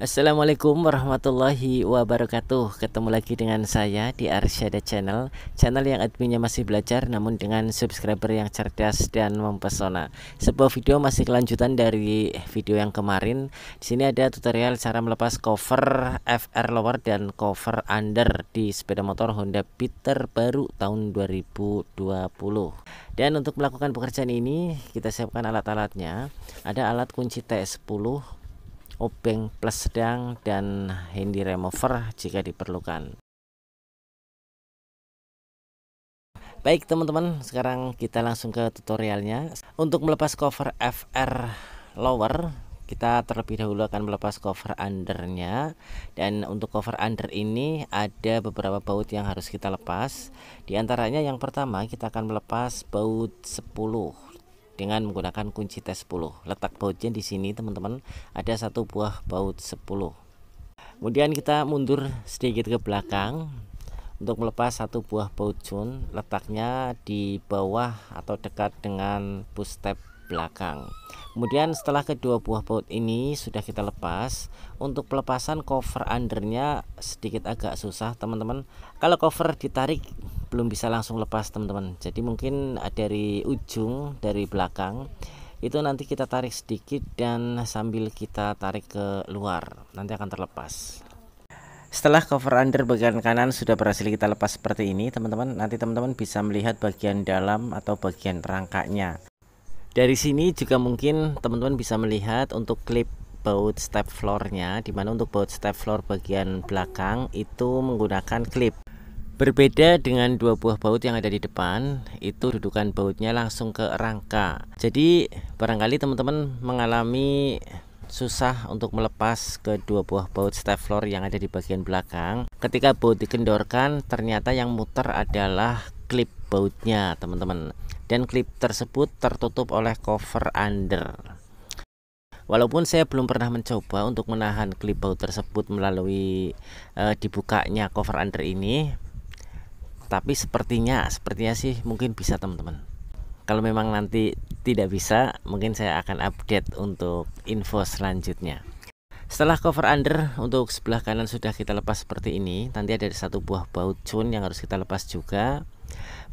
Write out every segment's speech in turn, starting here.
Assalamualaikum warahmatullahi wabarakatuh. Ketemu lagi dengan saya di Arsyada Channel Channel yang adminnya masih belajar namun dengan subscriber yang cerdas dan mempesona. Sebuah video masih kelanjutan dari video yang kemarin. Di sini ada tutorial cara melepas cover FR lower dan cover under di sepeda motor Honda Beat terbaru tahun 2020 Dan untuk melakukan pekerjaan ini kita siapkan alat-alatnya. Ada alat kunci T10 obeng plus sedang dan handy remover jika diperlukan. Baik teman-teman sekarang kita langsung ke tutorialnya. Untuk melepas cover FR lower kita terlebih dahulu akan melepas cover undernya. Dan untuk cover under ini ada beberapa baut yang harus kita lepas. Di antaranya yang pertama kita akan melepas baut 10 dengan menggunakan kunci T10 letak bautnya di sini teman-teman. Ada satu buah baut 10 kemudian kita mundur sedikit ke belakang untuk melepas satu buah baut jun. Letaknya di bawah atau dekat dengan push tab belakang. Kemudian setelah kedua buah baut ini sudah kita lepas untuk pelepasan cover undernya sedikit agak susah teman-teman. Kalau cover ditarik belum bisa langsung lepas teman-teman. Jadi mungkin dari ujung dari belakang itu nanti kita tarik sedikit dan sambil kita tarik ke luar nanti akan terlepas. Setelah cover under bagian kanan sudah berhasil kita lepas seperti ini teman-teman nanti teman-teman bisa melihat bagian dalam atau bagian rangkanya. Dari sini juga mungkin teman-teman bisa melihat untuk klip baut step floornya di mana untuk baut step floor bagian belakang itu menggunakan klip Berbeda dengan dua buah baut yang ada di depan, itu dudukan bautnya langsung ke rangka. Jadi barangkali teman-teman mengalami susah untuk melepas kedua buah baut step-floor yang ada di bagian belakang. Ketika baut dikendorkan, ternyata yang muter adalah klip bautnya, teman-teman. Dan klip tersebut tertutup oleh cover under. Walaupun saya belum pernah mencoba untuk menahan klip baut tersebut melalui uh, dibukanya cover under ini, tapi sepertinya sepertinya sih mungkin bisa teman-teman. Kalau memang nanti tidak bisa mungkin saya akan update untuk info selanjutnya. Setelah cover under untuk sebelah kanan sudah kita lepas seperti ini nanti ada satu buah baut cun yang harus kita lepas juga.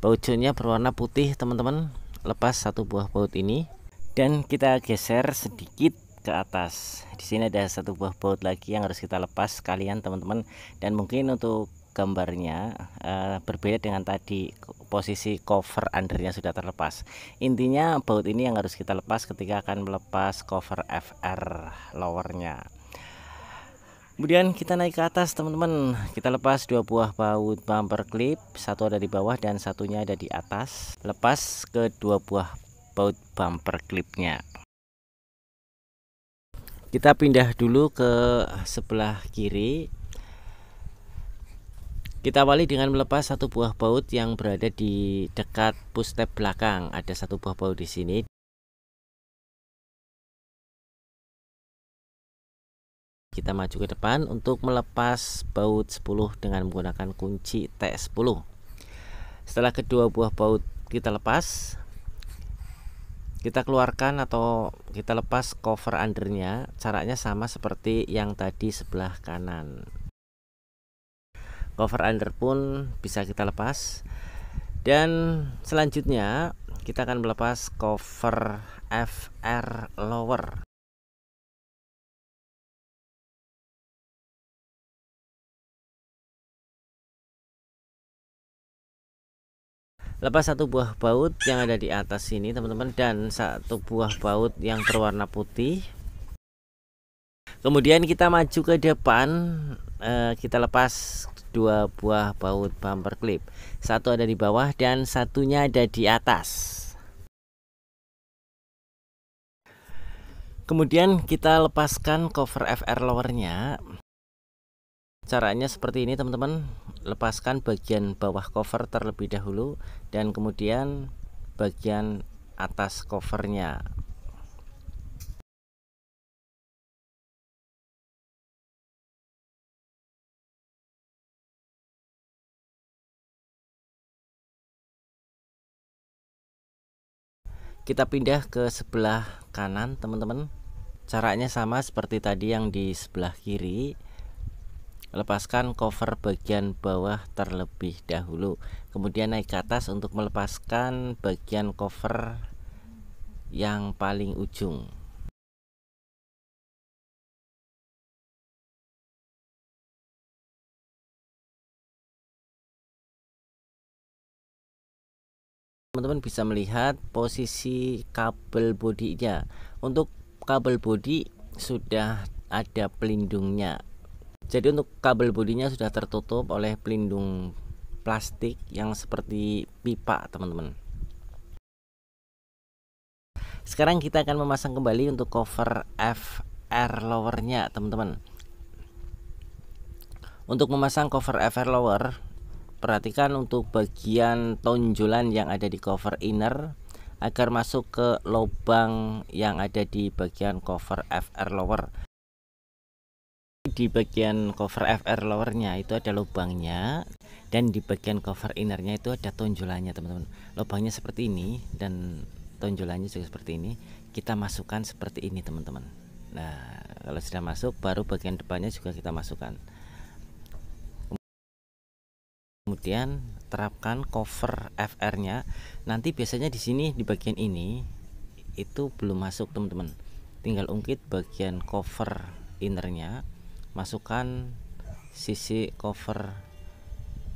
Baut cunnya berwarna putih teman-teman. Lepas satu buah baut ini dan kita geser sedikit ke atas. Di sini ada satu buah baut lagi yang harus kita lepas kalian teman-teman. Dan mungkin untuk gambarnya uh, berbeda dengan tadi posisi cover undernya sudah terlepas. Intinya baut ini yang harus kita lepas ketika akan melepas cover FR lowernya. Kemudian kita naik ke atas teman-teman. Kita lepas dua buah baut bumper clip satu ada di bawah dan satunya ada di atas. Lepas ke dua buah baut bumper clipnya. Kita pindah dulu ke sebelah kiri kita awali dengan melepas satu buah baut yang berada di dekat push tab belakang. Ada satu buah baut di sini. Kita maju ke depan untuk melepas baut 10 dengan menggunakan kunci T10. Setelah kedua buah baut kita lepas, kita keluarkan atau kita lepas cover undernya. Caranya sama seperti yang tadi sebelah kanan cover under pun bisa kita lepas. Dan selanjutnya kita akan melepas cover FR lower. Lepas satu buah baut yang ada di atas sini teman-teman dan satu buah baut yang berwarna putih. Kemudian kita maju ke depan eh, kita lepas dua buah baut bumper clip. Satu ada di bawah dan satunya ada di atas. Kemudian kita lepaskan cover FR lowernya. Caranya seperti ini teman-teman. Lepaskan bagian bawah cover terlebih dahulu dan kemudian bagian atas covernya kita pindah ke sebelah kanan teman-teman. Caranya sama seperti tadi yang di sebelah kiri. Lepaskan cover bagian bawah terlebih dahulu. Kemudian naik ke atas untuk melepaskan bagian cover yang paling ujung teman-teman bisa melihat posisi kabel bodinya. Untuk kabel bodi sudah ada pelindungnya. Jadi untuk kabel bodinya sudah tertutup oleh pelindung plastik yang seperti pipa teman-teman. Sekarang kita akan memasang kembali untuk cover FR lowernya teman-teman. Untuk memasang cover FR lower perhatikan untuk bagian tonjolan yang ada di cover inner agar masuk ke lubang yang ada di bagian cover FR lower. Di bagian cover FR lowernya itu ada lubangnya dan di bagian cover innernya itu ada tonjolannya teman-teman. Lubangnya seperti ini dan tonjolannya juga seperti ini. Kita masukkan seperti ini teman-teman. Nah kalau sudah masuk baru bagian depannya juga kita masukkan terapkan cover FR-nya. Nanti biasanya di sini di bagian ini itu belum masuk teman-teman. Tinggal ungkit bagian cover innernya, masukkan sisi cover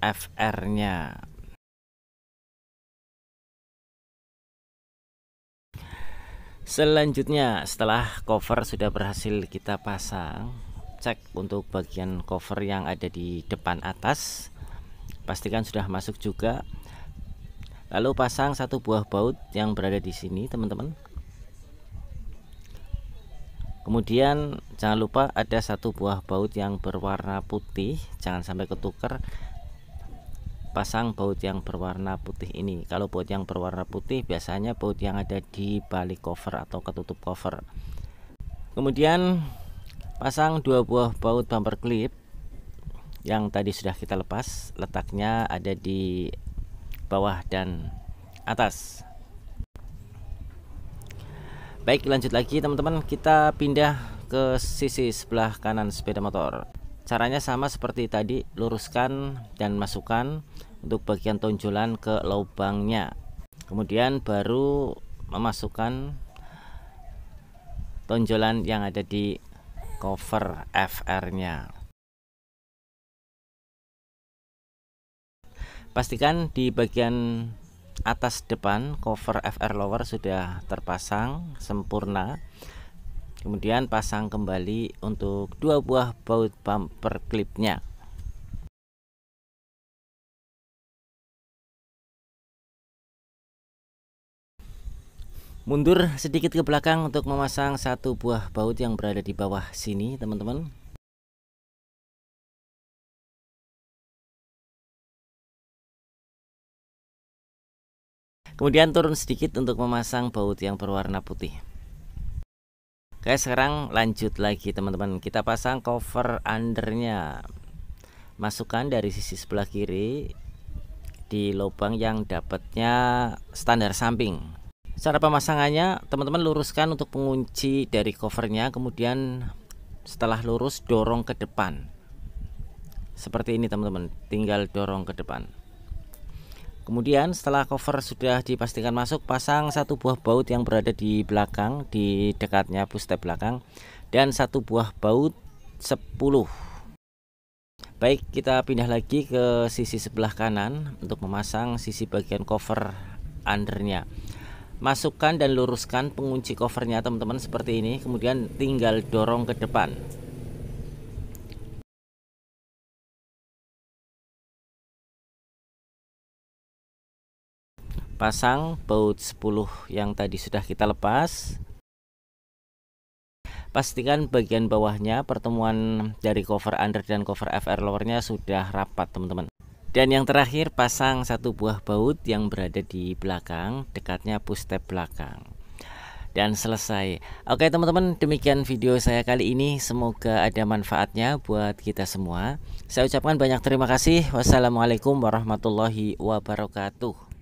FR-nya. Selanjutnya setelah cover sudah berhasil kita pasang, cek untuk bagian cover yang ada di depan atas pastikan sudah masuk juga. Lalu pasang satu buah baut yang berada di sini teman-teman. Kemudian jangan lupa ada satu buah baut yang berwarna putih. Jangan sampai ketukar pasang baut yang berwarna putih ini. Kalau baut yang berwarna putih biasanya baut yang ada di balik cover atau ketutup cover. Kemudian pasang dua buah baut bumper clip yang tadi sudah kita lepas letaknya ada di bawah dan atas. Baik lanjut lagi teman-teman. Kita pindah ke sisi sebelah kanan sepeda motor. Caranya sama seperti tadi luruskan dan masukkan untuk bagian tonjolan ke lubangnya. Kemudian baru memasukkan tonjolan yang ada di cover FR nya pastikan di bagian atas depan cover FR lower sudah terpasang sempurna. Kemudian pasang kembali untuk dua buah baut bumper clipnya mundur sedikit ke belakang untuk memasang satu buah baut yang berada di bawah sini teman-teman Kemudian turun sedikit untuk memasang baut yang berwarna putih. Oke, sekarang lanjut lagi teman-teman. Kita pasang cover undernya. Masukkan dari sisi sebelah kiri di lubang yang dapatnya standar samping. Cara pemasangannya, teman-teman luruskan untuk pengunci dari covernya, kemudian setelah lurus dorong ke depan. Seperti ini teman-teman, tinggal dorong ke depan. Kemudian setelah cover sudah dipastikan masuk, pasang satu buah baut yang berada di belakang, di dekatnya pushtab belakang, dan satu buah baut 10. Baik, kita pindah lagi ke sisi sebelah kanan untuk memasang sisi bagian cover undernya. Masukkan dan luruskan pengunci covernya teman-teman seperti ini, kemudian tinggal dorong ke depan. Pasang baut 10 yang tadi sudah kita lepas. Pastikan bagian bawahnya pertemuan dari cover under dan cover FR lowernya sudah rapat teman-teman. Dan yang terakhir pasang satu buah baut yang berada di belakang dekatnya push tab belakang. Dan selesai. Oke teman-teman demikian video saya kali ini. Semoga ada manfaatnya buat kita semua. Saya ucapkan banyak terima kasih. Wassalamualaikum warahmatullahi wabarakatuh